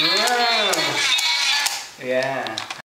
Yeah. yeah.